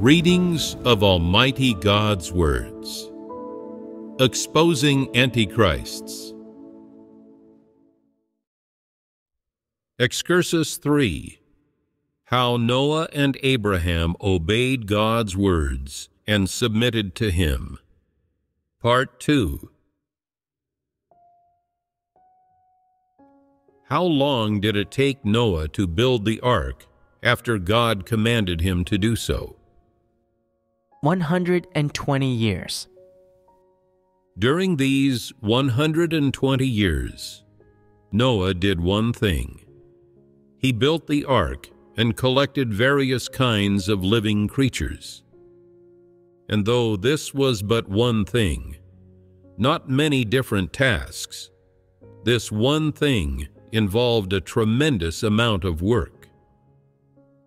Readings of Almighty God's Words Exposing Antichrists Excursus 3 How Noah and Abraham obeyed God's words and submitted to Him. Part 2 How long did it take Noah to build the ark after God commanded him to do so? 120 years. During these 120 years, Noah did one thing. He built the ark and collected various kinds of living creatures. And though this was but one thing, not many different tasks, this one thing involved a tremendous amount of work.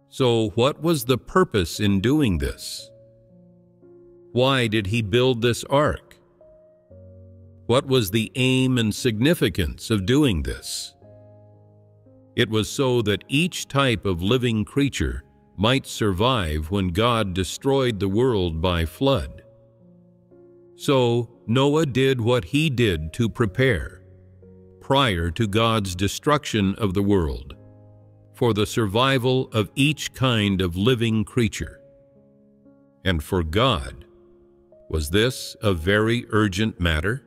So, what was the purpose in doing this? Why did he build this ark? What was the aim and significance of doing this? It was so that each type of living creature might survive when God destroyed the world by flood. So Noah did what he did to prepare, prior to God's destruction of the world, for the survival of each kind of living creature. And for God, was this a very urgent matter?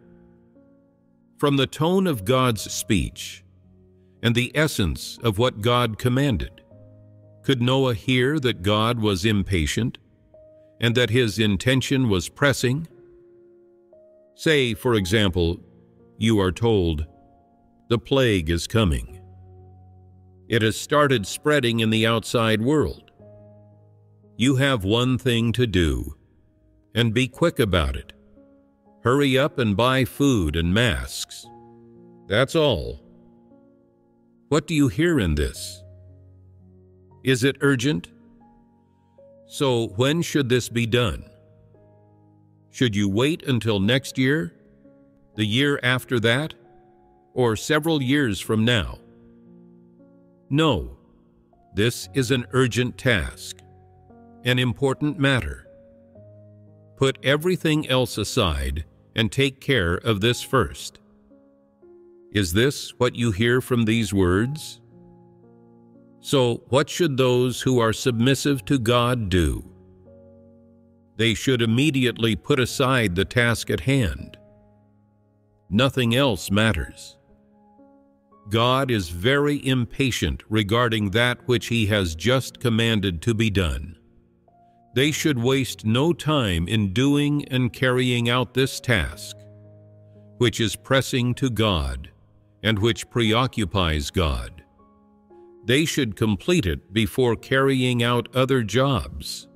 From the tone of God's speech and the essence of what God commanded, could Noah hear that God was impatient and that his intention was pressing? Say, for example, you are told, the plague is coming. It has started spreading in the outside world. You have one thing to do and be quick about it. Hurry up and buy food and masks. That's all. What do you hear in this? Is it urgent? So when should this be done? Should you wait until next year, the year after that, or several years from now? No, this is an urgent task, an important matter. Put everything else aside and take care of this first. Is this what you hear from these words? So, what should those who are submissive to God do? They should immediately put aside the task at hand. Nothing else matters. God is very impatient regarding that which He has just commanded to be done. They should waste no time in doing and carrying out this task, which is pressing to God and which preoccupies God. They should complete it before carrying out other jobs.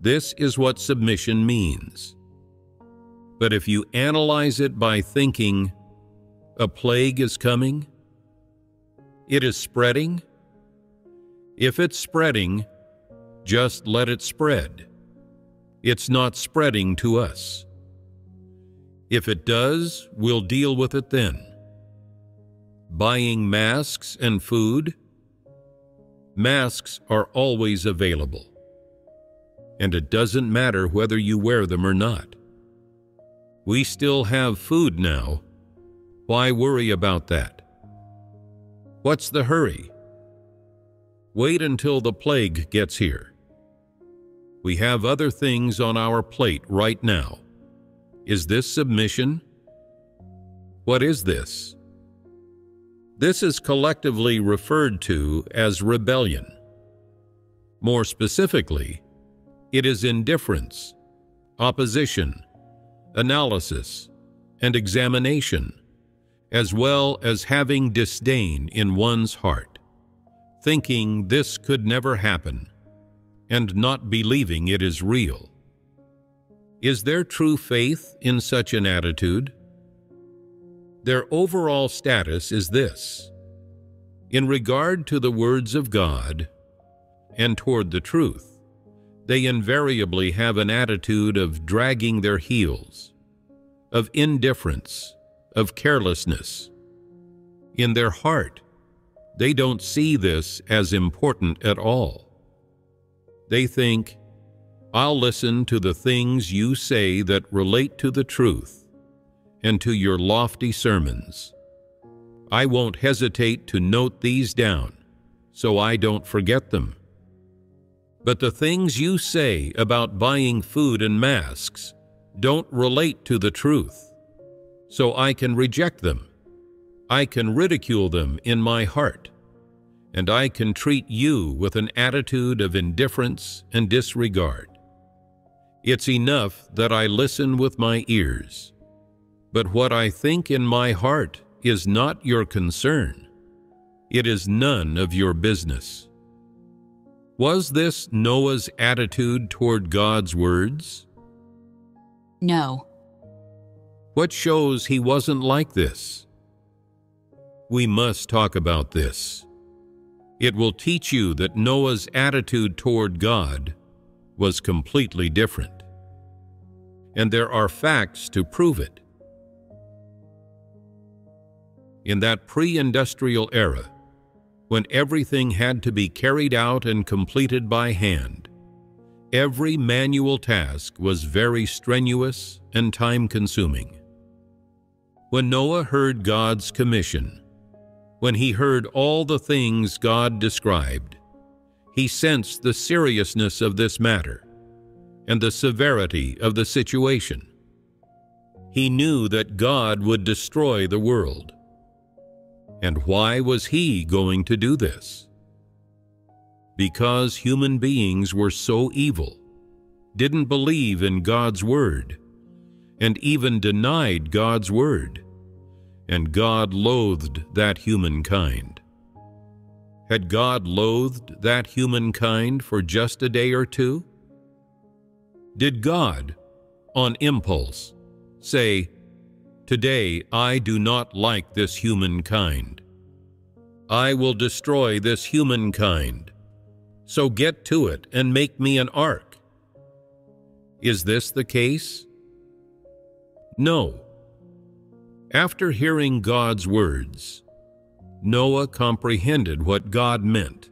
This is what submission means. But if you analyze it by thinking, a plague is coming, it is spreading, if it's spreading, just let it spread. It's not spreading to us. If it does, we'll deal with it then. Buying masks and food? Masks are always available. And it doesn't matter whether you wear them or not. We still have food now. Why worry about that? What's the hurry? Wait until the plague gets here. We have other things on our plate right now. Is this submission? What is this? This is collectively referred to as rebellion. More specifically, it is indifference, opposition, analysis, and examination, as well as having disdain in one's heart, thinking this could never happen and not believing it is real. Is there true faith in such an attitude? Their overall status is this. In regard to the words of God and toward the truth, they invariably have an attitude of dragging their heels, of indifference, of carelessness. In their heart, they don't see this as important at all. They think, I'll listen to the things you say that relate to the truth and to your lofty sermons. I won't hesitate to note these down so I don't forget them. But the things you say about buying food and masks don't relate to the truth, so I can reject them. I can ridicule them in my heart, and I can treat you with an attitude of indifference and disregard. It's enough that I listen with my ears. But what I think in my heart is not your concern. It is none of your business. Was this Noah's attitude toward God's words? No. What shows he wasn't like this? We must talk about this. It will teach you that Noah's attitude toward God was completely different. And there are facts to prove it. In that pre industrial era, when everything had to be carried out and completed by hand, every manual task was very strenuous and time consuming. When Noah heard God's commission, when he heard all the things God described, he sensed the seriousness of this matter and the severity of the situation. He knew that God would destroy the world. And why was he going to do this? Because human beings were so evil, didn't believe in God's word, and even denied God's word, and God loathed that humankind. Had God loathed that humankind for just a day or two? Did God, on impulse, say, Today I do not like this humankind. I will destroy this humankind. So get to it and make me an ark. Is this the case? No. After hearing God's words, Noah comprehended what God meant.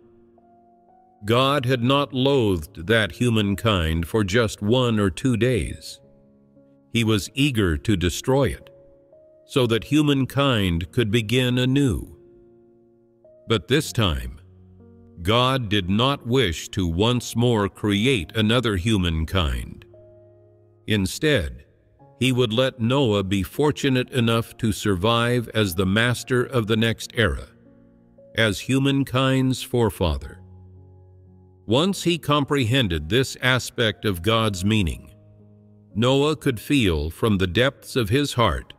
God had not loathed that humankind for just one or two days. He was eager to destroy it, so that humankind could begin anew. But this time, God did not wish to once more create another humankind. Instead, he would let Noah be fortunate enough to survive as the master of the next era, as humankind's forefather. Once he comprehended this aspect of God's meaning, Noah could feel from the depths of his heart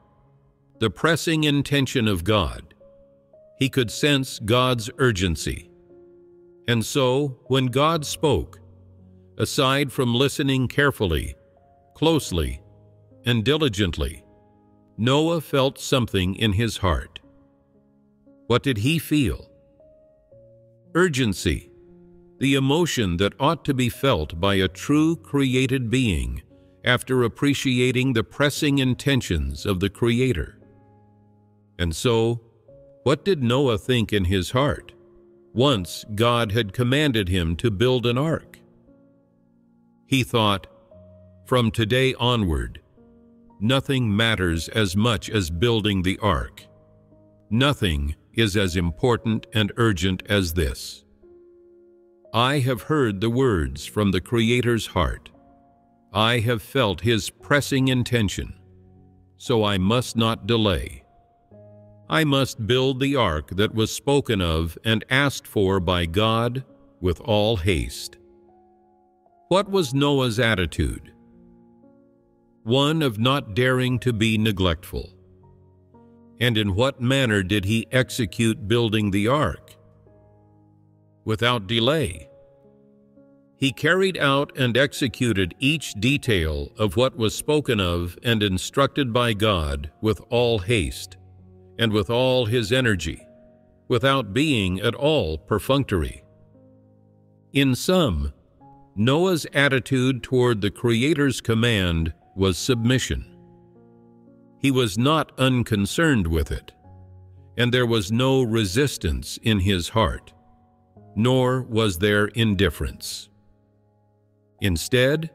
the pressing intention of God. He could sense God's urgency. And so, when God spoke, aside from listening carefully, closely, and diligently, Noah felt something in his heart. What did he feel? Urgency, the emotion that ought to be felt by a true created being after appreciating the pressing intentions of the Creator. And so, what did Noah think in his heart once God had commanded him to build an ark? He thought, from today onward, Nothing matters as much as building the ark. Nothing is as important and urgent as this. I have heard the words from the Creator's heart. I have felt His pressing intention, so I must not delay. I must build the ark that was spoken of and asked for by God with all haste. What was Noah's attitude? One of not daring to be neglectful. And in what manner did he execute building the ark? Without delay. He carried out and executed each detail of what was spoken of and instructed by God with all haste and with all his energy, without being at all perfunctory. In sum, Noah's attitude toward the Creator's command was submission. He was not unconcerned with it, and there was no resistance in his heart, nor was there indifference. Instead,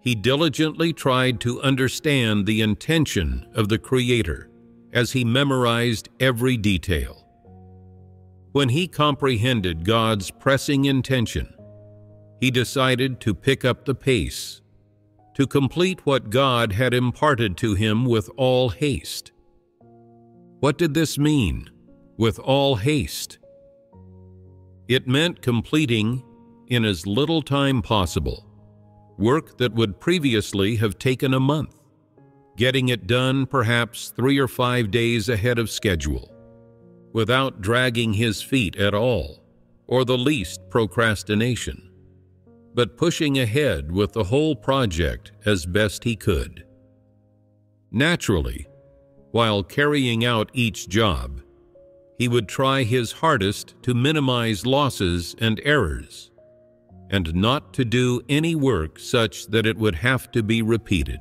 he diligently tried to understand the intention of the Creator as he memorized every detail. When he comprehended God's pressing intention, he decided to pick up the pace, to complete what God had imparted to him with all haste. What did this mean, with all haste? It meant completing, in as little time possible, work that would previously have taken a month, getting it done perhaps three or five days ahead of schedule, without dragging his feet at all, or the least procrastination, but pushing ahead with the whole project as best he could. Naturally, while carrying out each job, he would try his hardest to minimize losses and errors and not to do any work such that it would have to be repeated.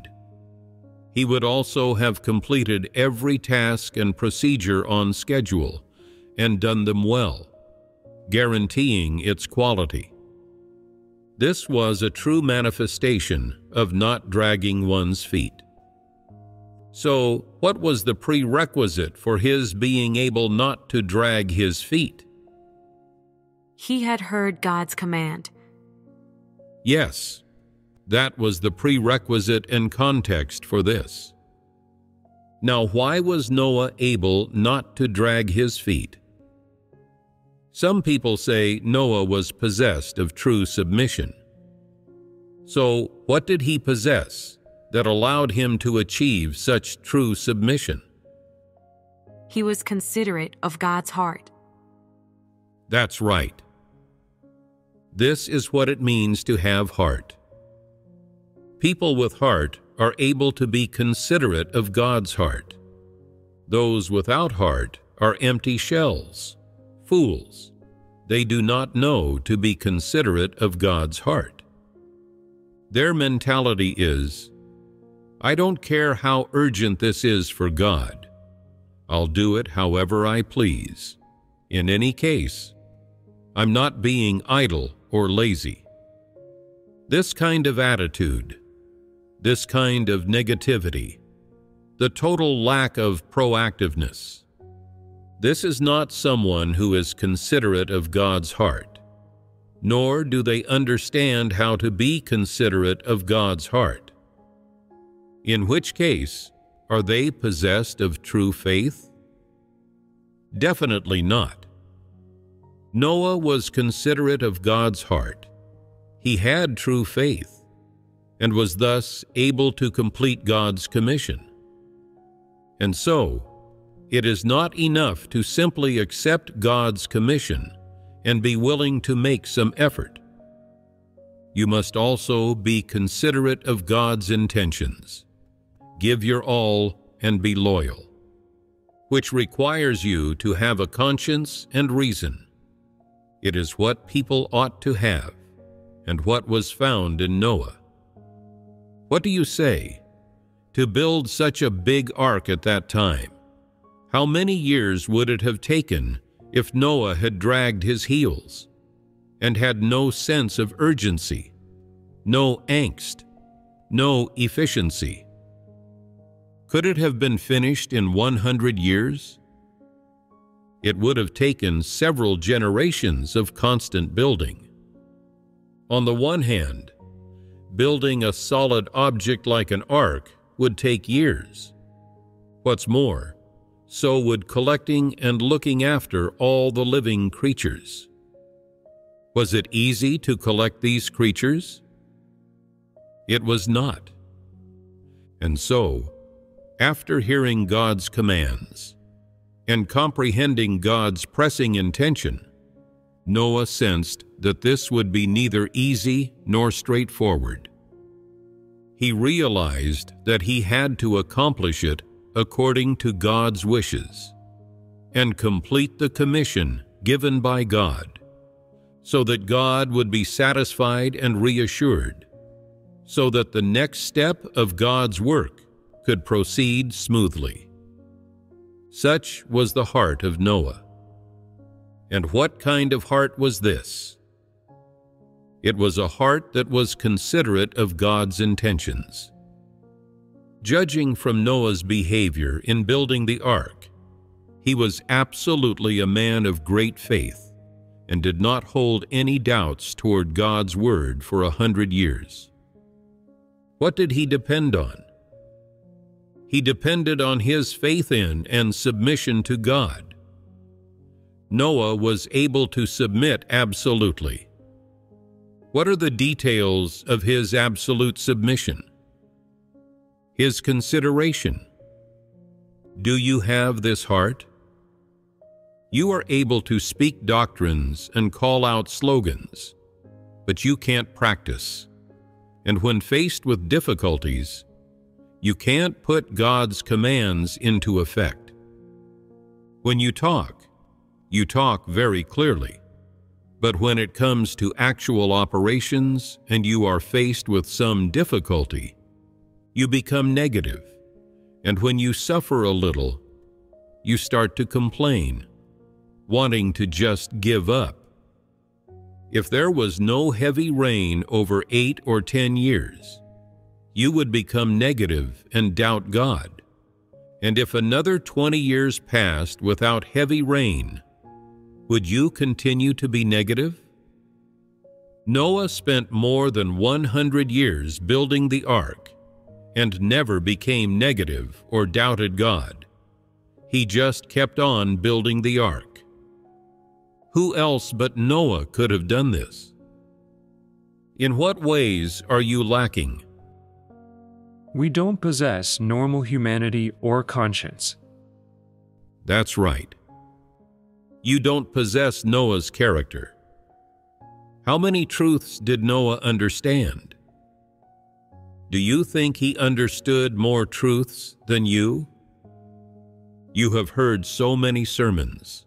He would also have completed every task and procedure on schedule and done them well, guaranteeing its quality. This was a true manifestation of not dragging one's feet. So, what was the prerequisite for his being able not to drag his feet? He had heard God's command Yes, that was the prerequisite and context for this. Now, why was Noah able not to drag his feet? Some people say Noah was possessed of true submission. So, what did he possess that allowed him to achieve such true submission? He was considerate of God's heart. That's right. This is what it means to have heart. People with heart are able to be considerate of God's heart. Those without heart are empty shells, fools. They do not know to be considerate of God's heart. Their mentality is, I don't care how urgent this is for God. I'll do it however I please. In any case, I'm not being idle or lazy. This kind of attitude, this kind of negativity, the total lack of proactiveness, this is not someone who is considerate of God's heart, nor do they understand how to be considerate of God's heart. In which case, are they possessed of true faith? Definitely not. Noah was considerate of God's heart. He had true faith and was thus able to complete God's commission. And so, it is not enough to simply accept God's commission and be willing to make some effort. You must also be considerate of God's intentions. Give your all and be loyal, which requires you to have a conscience and reason it is what people ought to have, and what was found in Noah. What do you say? To build such a big ark at that time, how many years would it have taken if Noah had dragged his heels and had no sense of urgency, no angst, no efficiency? Could it have been finished in 100 years? it would have taken several generations of constant building. On the one hand, building a solid object like an ark would take years. What's more, so would collecting and looking after all the living creatures. Was it easy to collect these creatures? It was not. And so, after hearing God's commands, and comprehending God's pressing intention, Noah sensed that this would be neither easy nor straightforward. He realized that he had to accomplish it according to God's wishes and complete the commission given by God, so that God would be satisfied and reassured, so that the next step of God's work could proceed smoothly. Such was the heart of Noah. And what kind of heart was this? It was a heart that was considerate of God's intentions. Judging from Noah's behavior in building the ark, he was absolutely a man of great faith and did not hold any doubts toward God's word for a hundred years. What did he depend on? He depended on his faith in and submission to God. Noah was able to submit absolutely. What are the details of his absolute submission? His consideration. Do you have this heart? You are able to speak doctrines and call out slogans, but you can't practice. And when faced with difficulties, you can't put God's commands into effect. When you talk, you talk very clearly. But when it comes to actual operations and you are faced with some difficulty, you become negative. And when you suffer a little, you start to complain wanting to just give up. If there was no heavy rain over eight or ten years, you would become negative and doubt God. And if another 20 years passed without heavy rain, would you continue to be negative? Noah spent more than 100 years building the ark and never became negative or doubted God. He just kept on building the ark. Who else but Noah could have done this? In what ways are you lacking? We don't possess normal humanity or conscience. That's right. You don't possess Noah's character. How many truths did Noah understand? Do you think he understood more truths than you? You have heard so many sermons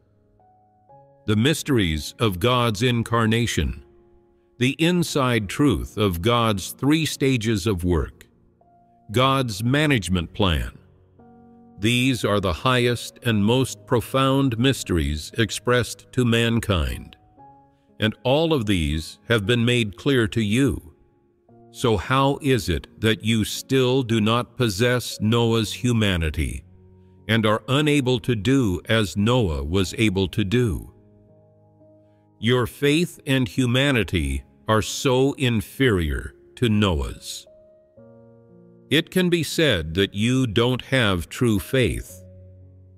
the mysteries of God's incarnation, the inside truth of God's three stages of work, God's management plan. These are the highest and most profound mysteries expressed to mankind, and all of these have been made clear to you. So how is it that you still do not possess Noah's humanity and are unable to do as Noah was able to do? Your faith and humanity are so inferior to Noah's. It can be said that you don't have true faith,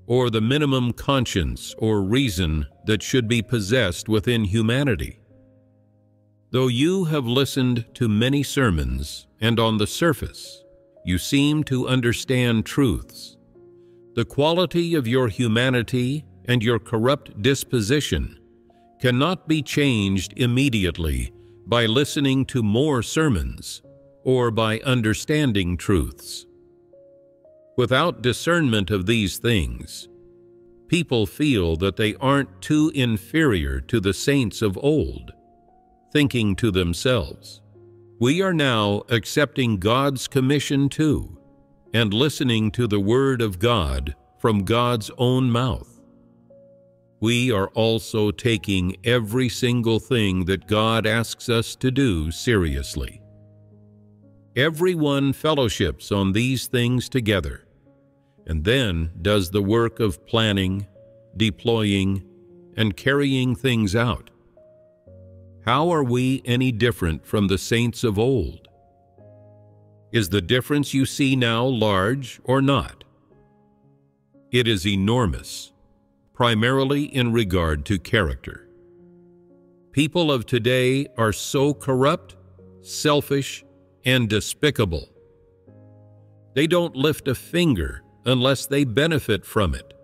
or the minimum conscience or reason that should be possessed within humanity. Though you have listened to many sermons, and on the surface, you seem to understand truths, the quality of your humanity and your corrupt disposition cannot be changed immediately by listening to more sermons or by understanding truths. Without discernment of these things, people feel that they aren't too inferior to the saints of old, thinking to themselves, we are now accepting God's commission too, and listening to the Word of God from God's own mouth we are also taking every single thing that God asks us to do seriously. Everyone fellowships on these things together, and then does the work of planning, deploying, and carrying things out. How are we any different from the saints of old? Is the difference you see now large or not? It is enormous primarily in regard to character. People of today are so corrupt, selfish, and despicable. They don't lift a finger unless they benefit from it.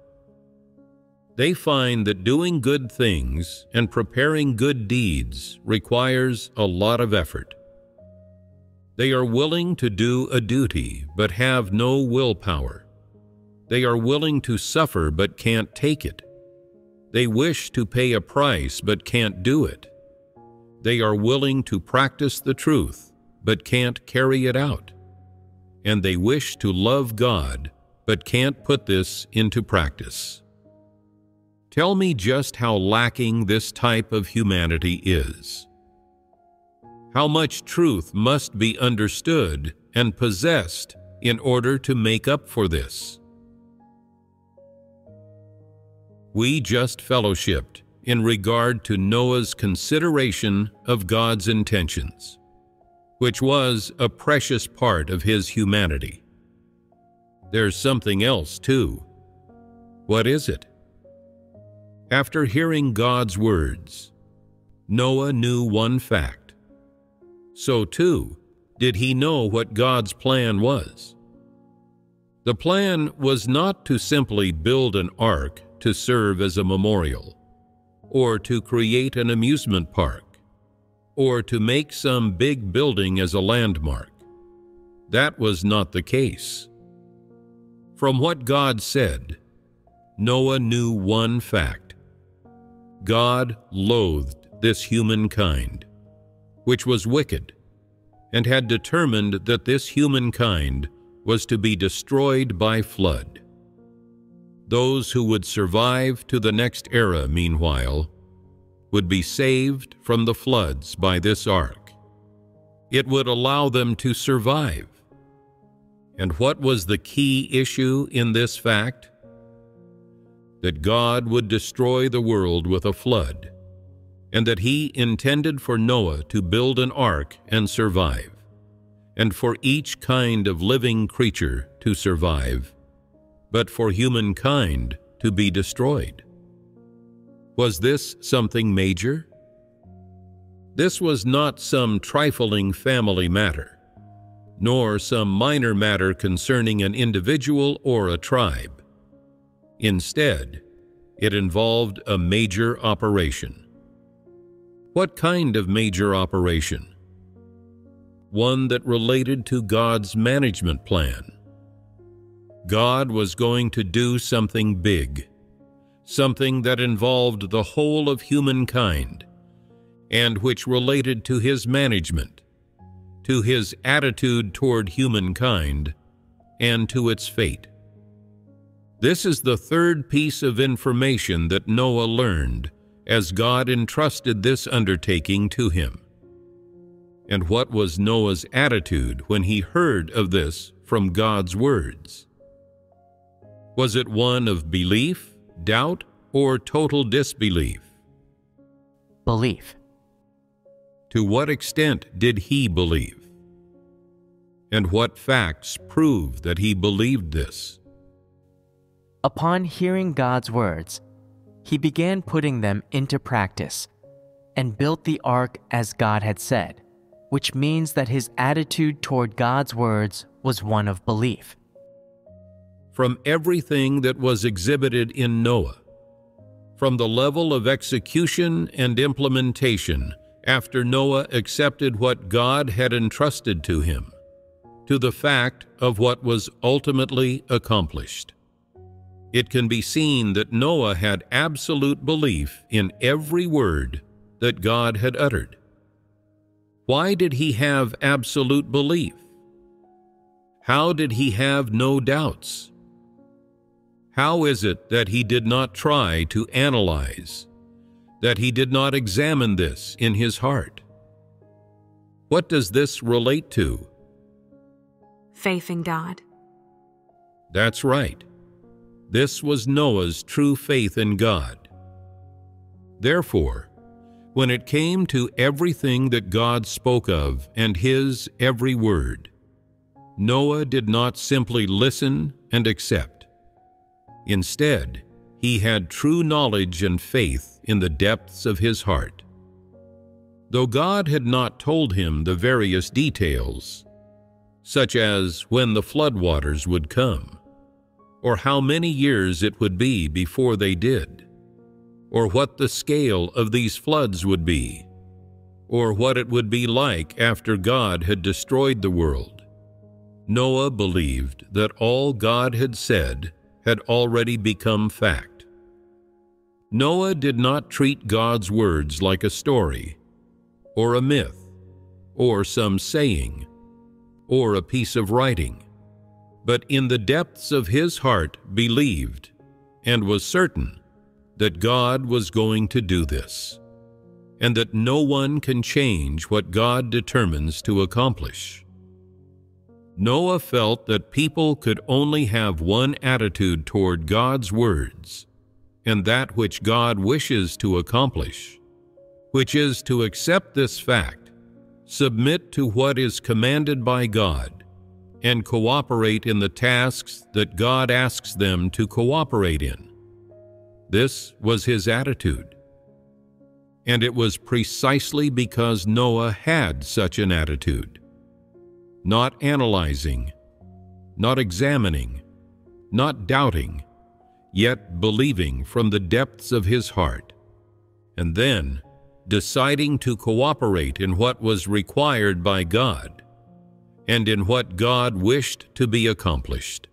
They find that doing good things and preparing good deeds requires a lot of effort. They are willing to do a duty but have no willpower. They are willing to suffer but can't take it. They wish to pay a price but can't do it. They are willing to practice the truth but can't carry it out. And they wish to love God but can't put this into practice. Tell me just how lacking this type of humanity is. how much truth must be understood and possessed in order to make up for this. We just fellowshipped in regard to Noah's consideration of God's intentions, which was a precious part of his humanity. There's something else, too. What is it? After hearing God's words, Noah knew one fact. So, too, did he know what God's plan was. The plan was not to simply build an ark to serve as a memorial, or to create an amusement park, or to make some big building as a landmark. That was not the case. From what God said, Noah knew one fact. God loathed this humankind, which was wicked, and had determined that this humankind was to be destroyed by flood. Those who would survive to the next era, meanwhile, would be saved from the floods by this ark. It would allow them to survive and what was the key issue in this fact? That God would destroy the world with a flood, and that He intended for Noah to build an ark and survive, and for each kind of living creature to survive, but for humankind to be destroyed. Was this something major? This was not some trifling family matter nor some minor matter concerning an individual or a tribe. Instead, it involved a major operation. What kind of major operation? One that related to God's management plan. God was going to do something big, something that involved the whole of humankind, and which related to his management to his attitude toward humankind, and to its fate. This is the third piece of information that Noah learned as God entrusted this undertaking to him. And what was Noah's attitude when he heard of this from God's words? Was it one of belief, doubt, or total disbelief? Belief. To what extent did he believe? And what facts prove that he believed this? Upon hearing God's words, he began putting them into practice and built the ark as God had said, which means that his attitude toward God's words was one of belief. From everything that was exhibited in Noah, from the level of execution and implementation after Noah accepted what God had entrusted to him, to the fact of what was ultimately accomplished. It can be seen that Noah had absolute belief in every word that God had uttered. Why did he have absolute belief? How did he have no doubts? How is it that he did not try to analyze that he did not examine this in his heart. What does this relate to? Faith in God. That's right. This was Noah's true faith in God. Therefore, when it came to everything that God spoke of and his every word, Noah did not simply listen and accept. Instead, he had true knowledge and faith in the depths of his heart. Though God had not told him the various details, such as when the floodwaters would come, or how many years it would be before they did, or what the scale of these floods would be, or what it would be like after God had destroyed the world. Noah believed that all God had said had already become fact. Noah did not treat God's words like a story, or a myth, or some saying, or a piece of writing, but in the depths of his heart believed and was certain that God was going to do this, and that no one can change what God determines to accomplish. Noah felt that people could only have one attitude toward God's words, and that which God wishes to accomplish, which is to accept this fact, submit to what is commanded by God, and cooperate in the tasks that God asks them to cooperate in. This was his attitude. And it was precisely because Noah had such an attitude. Not analyzing, not examining, not doubting, yet believing from the depths of his heart, and then deciding to cooperate in what was required by God and in what God wished to be accomplished.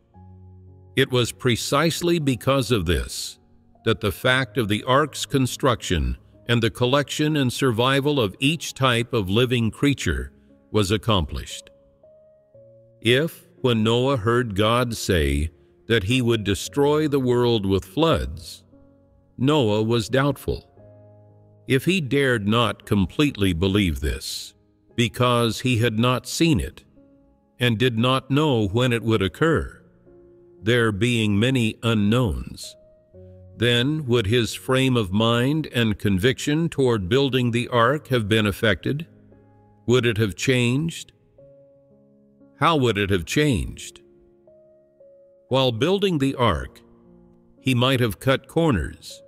It was precisely because of this that the fact of the ark's construction and the collection and survival of each type of living creature was accomplished. If, when Noah heard God say that he would destroy the world with floods, Noah was doubtful. If he dared not completely believe this, because he had not seen it, and did not know when it would occur, there being many unknowns, then would his frame of mind and conviction toward building the ark have been affected? Would it have changed? How would it have changed? While building the ark, he might have cut corners.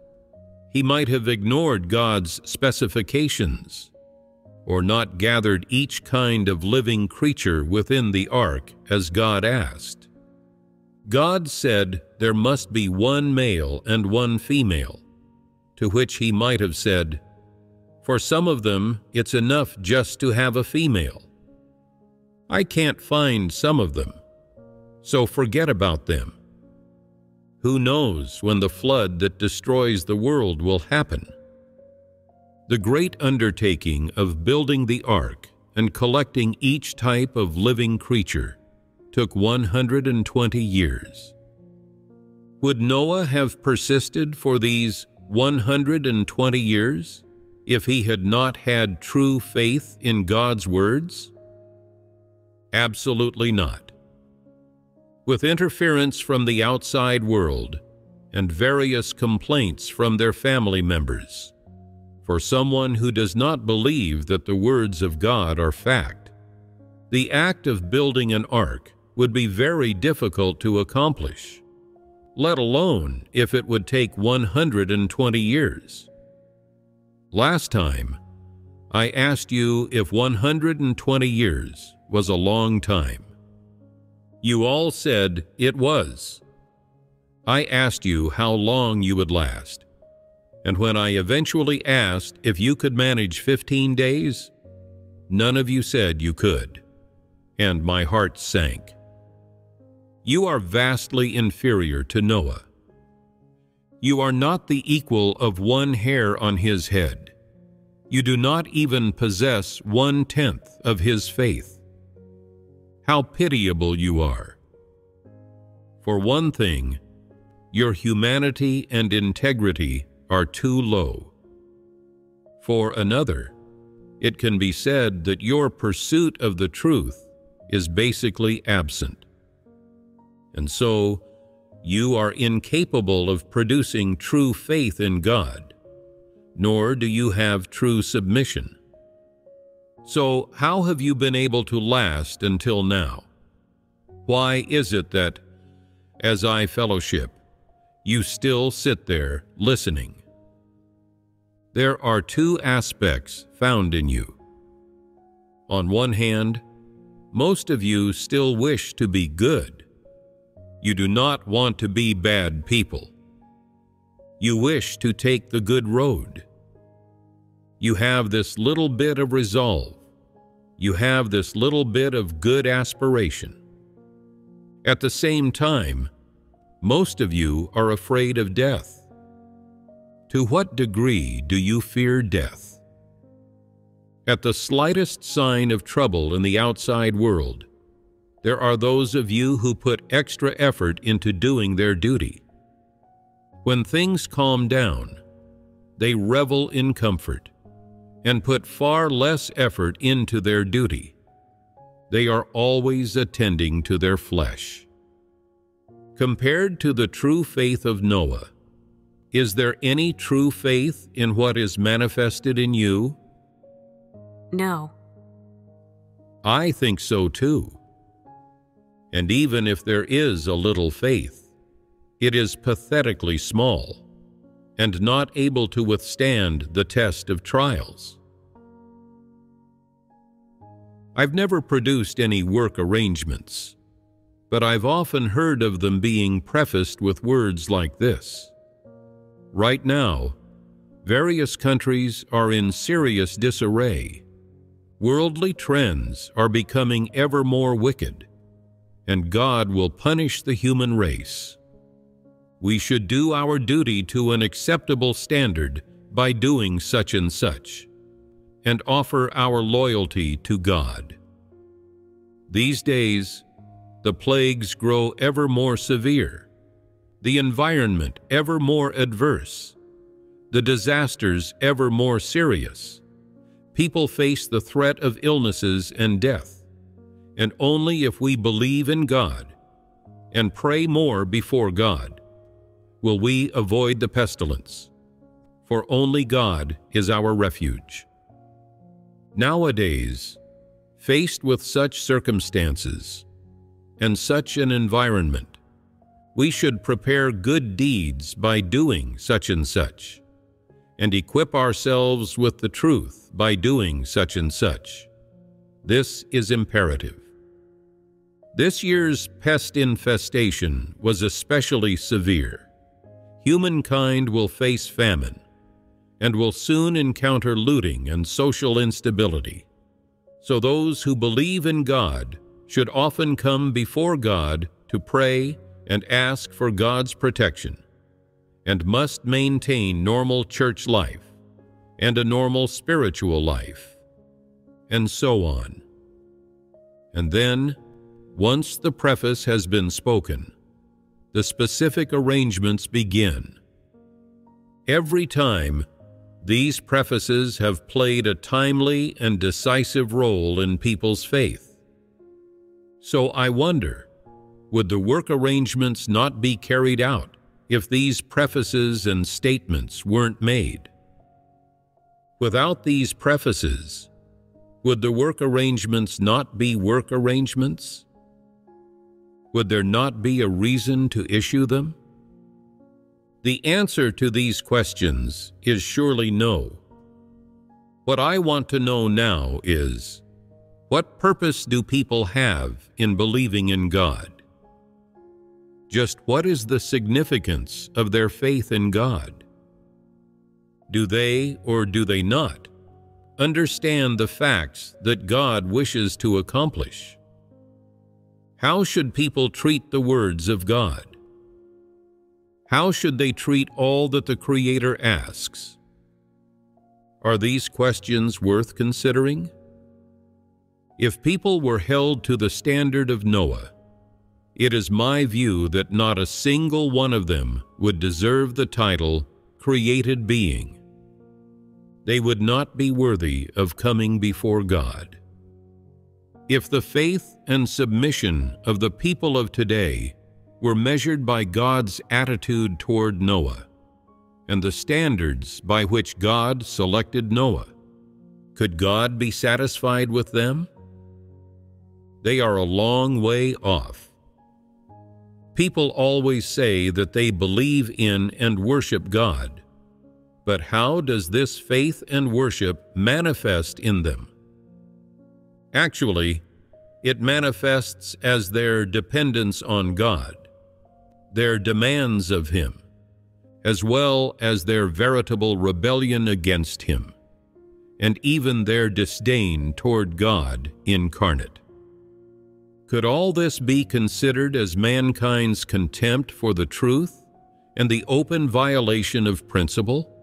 He might have ignored God's specifications, or not gathered each kind of living creature within the ark as God asked. God said there must be one male and one female, to which he might have said, For some of them, it's enough just to have a female. I can't find some of them, so forget about them. Who knows when the flood that destroys the world will happen? The great undertaking of building the ark and collecting each type of living creature took 120 years. Would Noah have persisted for these 120 years if he had not had true faith in God's words? Absolutely not. With interference from the outside world and various complaints from their family members, for someone who does not believe that the words of God are fact, the act of building an ark would be very difficult to accomplish, let alone if it would take 120 years. Last time, I asked you if 120 years was a long time. You all said it was. I asked you how long you would last, and when I eventually asked if you could manage 15 days, none of you said you could, and my heart sank you are vastly inferior to Noah. You are not the equal of one hair on his head. You do not even possess one tenth of his faith. How pitiable you are. For one thing, your humanity and integrity are too low. For another, it can be said that your pursuit of the truth is basically absent and so you are incapable of producing true faith in God, nor do you have true submission. So, how have you been able to last until now? Why is it that, as I fellowship, you still sit there listening? There are two aspects found in you. On one hand, most of you still wish to be good, you do not want to be bad people. You wish to take the good road. You have this little bit of resolve. You have this little bit of good aspiration. At the same time, most of you are afraid of death. To what degree do you fear death? At the slightest sign of trouble in the outside world, there are those of you who put extra effort into doing their duty. When things calm down, they revel in comfort, and put far less effort into their duty. They are always attending to their flesh. Compared to the true faith of Noah, is there any true faith in what is manifested in you? No. I think so too. And even if there is a little faith, it is pathetically small and not able to withstand the test of trials. I've never produced any work arrangements, but I've often heard of them being prefaced with words like this. Right now, various countries are in serious disarray. Worldly trends are becoming ever more wicked, and God will punish the human race. We should do our duty to an acceptable standard by doing such and such, and offer our loyalty to God. These days, the plagues grow ever more severe the environment ever more adverse, the disasters ever more serious. People face the threat of illnesses and death, and only if we believe in God and pray more before God will we avoid the pestilence, for only God is our refuge. Nowadays, faced with such circumstances and such an environment, we should prepare good deeds by doing such and such, and equip ourselves with the truth by doing such and such. This is imperative. This year's pest infestation was especially severe. Humankind will face famine and will soon encounter looting and social instability. So those who believe in God should often come before God to pray and ask for God's protection, and must maintain normal church life and a normal spiritual life, and so on. And then, once the preface has been spoken, the specific arrangements begin. Every time, these prefaces have played a timely and decisive role in people's faith. So I wonder, would the work arrangements not be carried out if these prefaces and statements weren't made? Without these prefaces, would the work arrangements not be work arrangements? Would there not be a reason to issue them? The answer to these questions is surely no. What I want to know now is, what purpose do people have in believing in God? Just what is the significance of their faith in God? Do they or do they not understand the facts that God wishes to accomplish? How should people treat the words of God? How should they treat all that the Creator asks? Are these questions worth considering? If people were held to the standard of Noah, it is my view that not a single one of them would deserve the title created being. They would not be worthy of coming before God. If the faith and submission of the people of today were measured by God's attitude toward Noah and the standards by which God selected Noah, could God be satisfied with them? They are a long way off. People always say that they believe in and worship God. But how does this faith and worship manifest in them? Actually, it manifests as their dependence on God, their demands of Him, as well as their veritable rebellion against Him, and even their disdain toward God incarnate. Could all this be considered as mankind's contempt for the truth and the open violation of principle?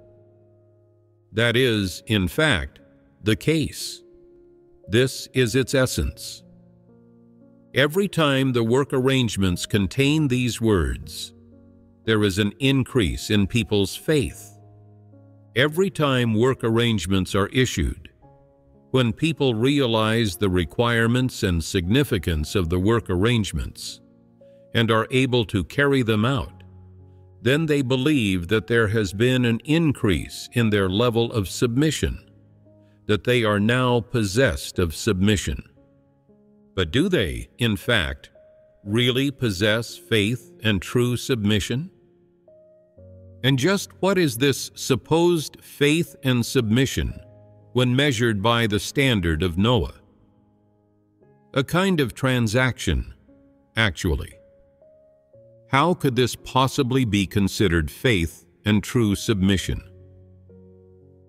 That is, in fact, the case. This is its essence. Every time the work arrangements contain these words, there is an increase in people's faith. Every time work arrangements are issued, when people realize the requirements and significance of the work arrangements and are able to carry them out, then they believe that there has been an increase in their level of submission, that they are now possessed of submission. But do they, in fact, really possess faith and true submission? And just what is this supposed faith and submission when measured by the standard of Noah? A kind of transaction, actually. How could this possibly be considered faith and true submission?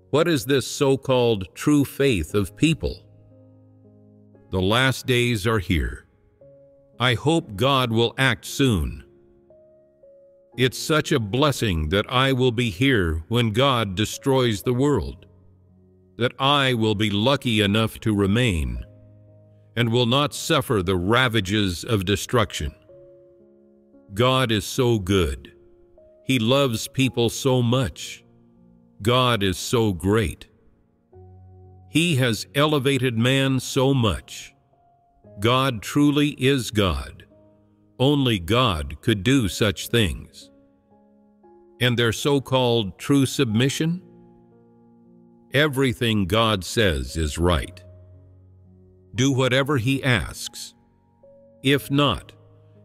What is this so called true faith of people? The last days are here. I hope God will act soon. It's such a blessing that I will be here when God destroys the world, that I will be lucky enough to remain and will not suffer the ravages of destruction. God is so good. He loves people so much. God is so great. He has elevated man so much. God truly is God. Only God could do such things. And their so called true submission? Everything God says is right. Do whatever He asks. If not,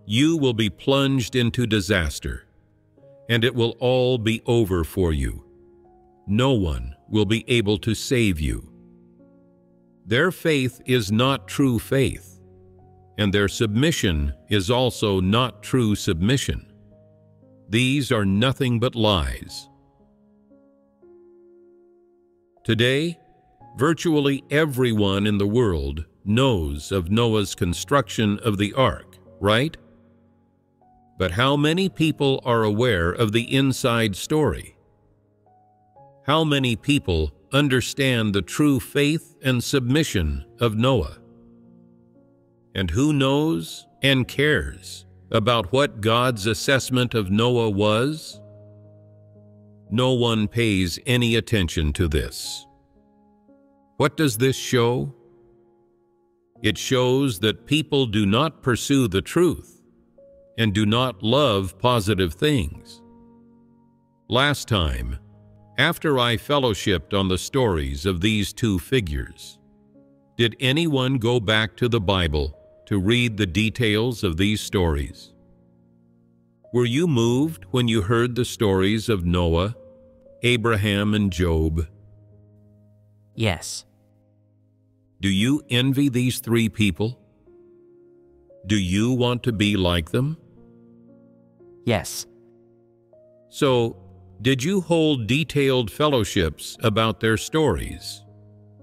you will be plunged into disaster, and it will all be over for you. No one will be able to save you. Their faith is not true faith, and their submission is also not true submission. These are nothing but lies. Today, virtually everyone in the world knows of Noah's construction of the ark, right? But how many people are aware of the inside story? How many people understand the true faith and submission of Noah? And who knows and cares about what God's assessment of Noah was? No one pays any attention to this. What does this show? It shows that people do not pursue the truth and do not love positive things. Last time, after I fellowshipped on the stories of these two figures, did anyone go back to the Bible to read the details of these stories? Were you moved when you heard the stories of Noah, Abraham, and Job? Yes. Do you envy these three people? Do you want to be like them? Yes. So, did you hold detailed fellowships about their stories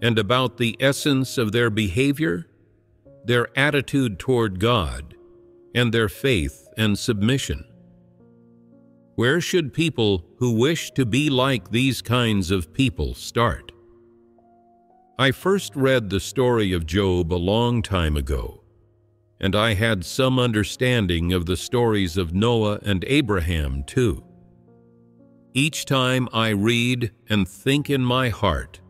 and about the essence of their behavior, their attitude toward God, and their faith and submission? Where should people who wish to be like these kinds of people start? I first read the story of Job a long time ago and I had some understanding of the stories of Noah and Abraham too. Each time I read and think in my heart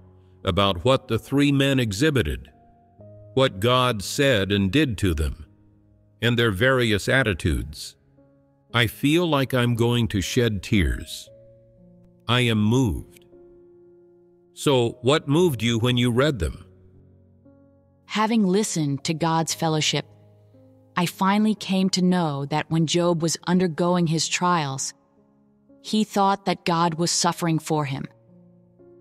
about what the three men exhibited, what God said and did to them, and their various attitudes, I feel like I'm going to shed tears. I am moved. So, what moved you when you read them? Having listened to God's fellowship I finally came to know that when Job was undergoing his trials, he thought that God was suffering for him.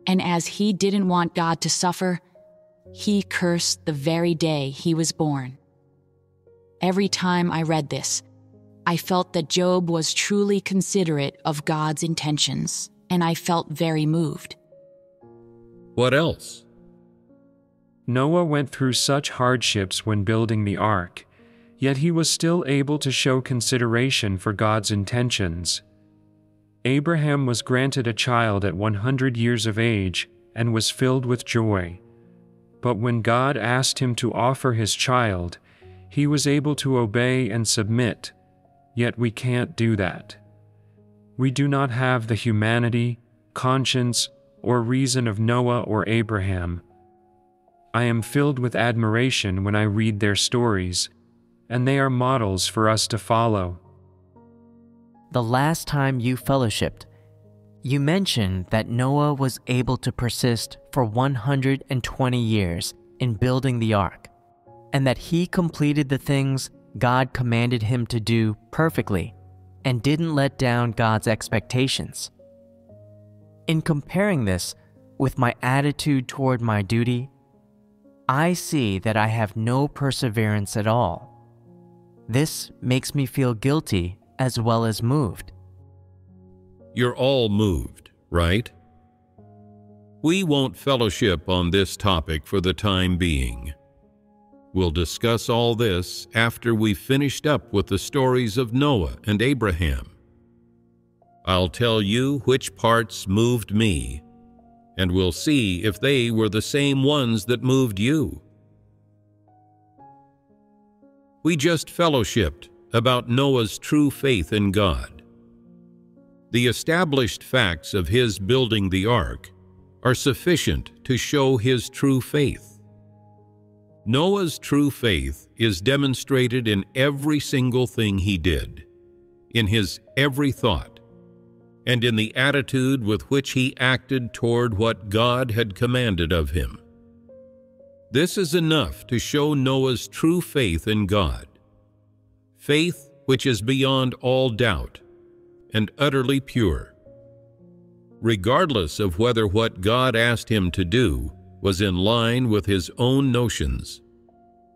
And as he didn't want God to suffer, he cursed the very day he was born. Every time I read this, I felt that Job was truly considerate of God's intentions, and I felt very moved. What else? Noah went through such hardships when building the ark yet he was still able to show consideration for God's intentions. Abraham was granted a child at 100 years of age and was filled with joy. But when God asked him to offer his child, he was able to obey and submit, yet we can't do that. We do not have the humanity, conscience, or reason of Noah or Abraham. I am filled with admiration when I read their stories, and they are models for us to follow. The last time you fellowshipped, you mentioned that Noah was able to persist for 120 years in building the ark, and that he completed the things God commanded him to do perfectly and didn't let down God's expectations. In comparing this with my attitude toward my duty, I see that I have no perseverance at all. This makes me feel guilty as well as moved. You're all moved, right? We won't fellowship on this topic for the time being. We'll discuss all this after we've finished up with the stories of Noah and Abraham. I'll tell you which parts moved me, and we'll see if they were the same ones that moved you. We just fellowshipped about Noah's true faith in God. The established facts of his building the ark are sufficient to show his true faith. Noah's true faith is demonstrated in every single thing he did, in his every thought, and in the attitude with which he acted toward what God had commanded of him. This is enough to show Noah's true faith in God, faith which is beyond all doubt and utterly pure. Regardless of whether what God asked him to do was in line with his own notions,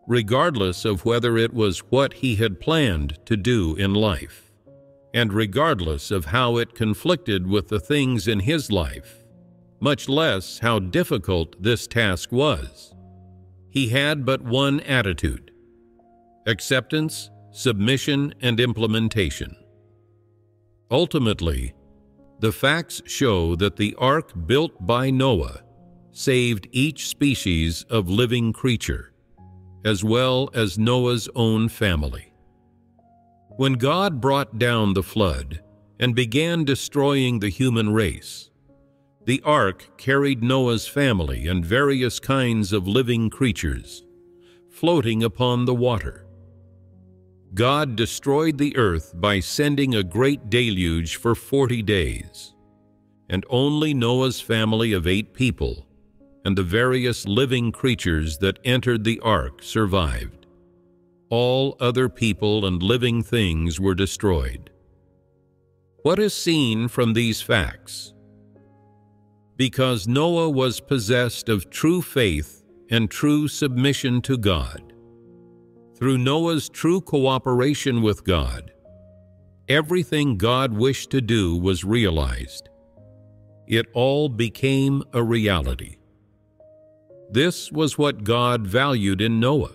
regardless of whether it was what he had planned to do in life, and regardless of how it conflicted with the things in his life, much less how difficult this task was. He had but one attitude acceptance, submission, and implementation. Ultimately, the facts show that the ark built by Noah saved each species of living creature, as well as Noah's own family. When God brought down the flood and began destroying the human race, the ark carried Noah's family and various kinds of living creatures, floating upon the water. God destroyed the earth by sending a great deluge for forty days, and only Noah's family of eight people and the various living creatures that entered the ark survived. All other people and living things were destroyed. What is seen from these facts? Because Noah was possessed of true faith and true submission to God. Through Noah's true cooperation with God, everything God wished to do was realized. It all became a reality. This was what God valued in Noah,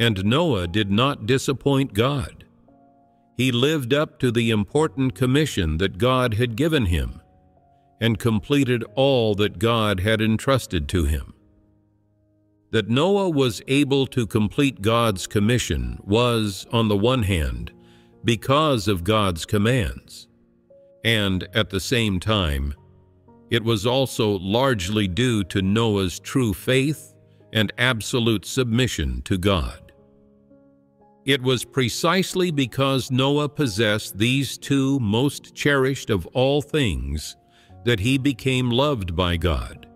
and Noah did not disappoint God. He lived up to the important commission that God had given him and completed all that God had entrusted to him. That Noah was able to complete God's commission was, on the one hand, because of God's commands, and at the same time, it was also largely due to Noah's true faith and absolute submission to God. It was precisely because Noah possessed these two most cherished of all things that he became loved by God.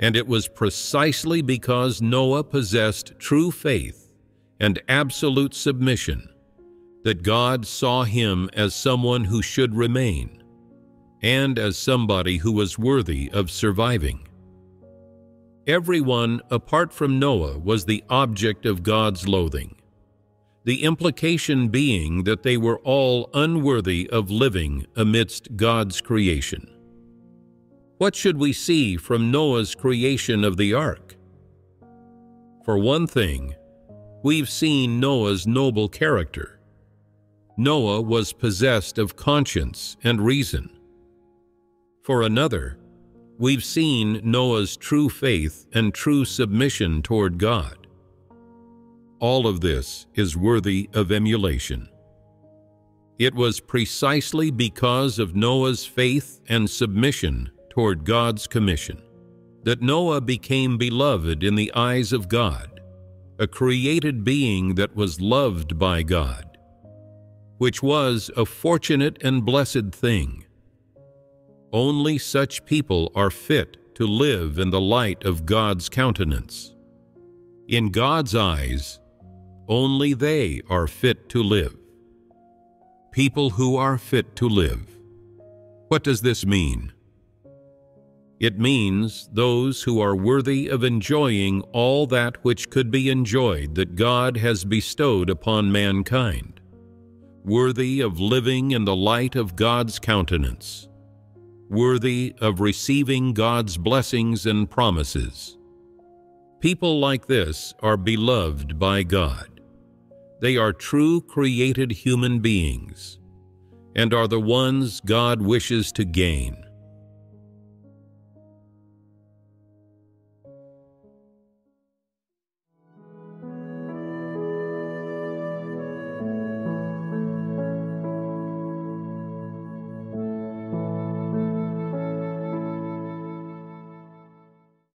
And it was precisely because Noah possessed true faith and absolute submission that God saw him as someone who should remain and as somebody who was worthy of surviving. Everyone apart from Noah was the object of God's loathing, the implication being that they were all unworthy of living amidst God's creation. What should we see from Noah's creation of the ark? For one thing, we've seen Noah's noble character. Noah was possessed of conscience and reason. For another, we've seen Noah's true faith and true submission toward God. All of this is worthy of emulation. It was precisely because of Noah's faith and submission toward God's commission, that Noah became beloved in the eyes of God, a created being that was loved by God, which was a fortunate and blessed thing. Only such people are fit to live in the light of God's countenance. In God's eyes, only they are fit to live. People who are fit to live. What does this mean? It means those who are worthy of enjoying all that which could be enjoyed that God has bestowed upon mankind, worthy of living in the light of God's countenance, worthy of receiving God's blessings and promises. People like this are beloved by God. They are true created human beings and are the ones God wishes to gain.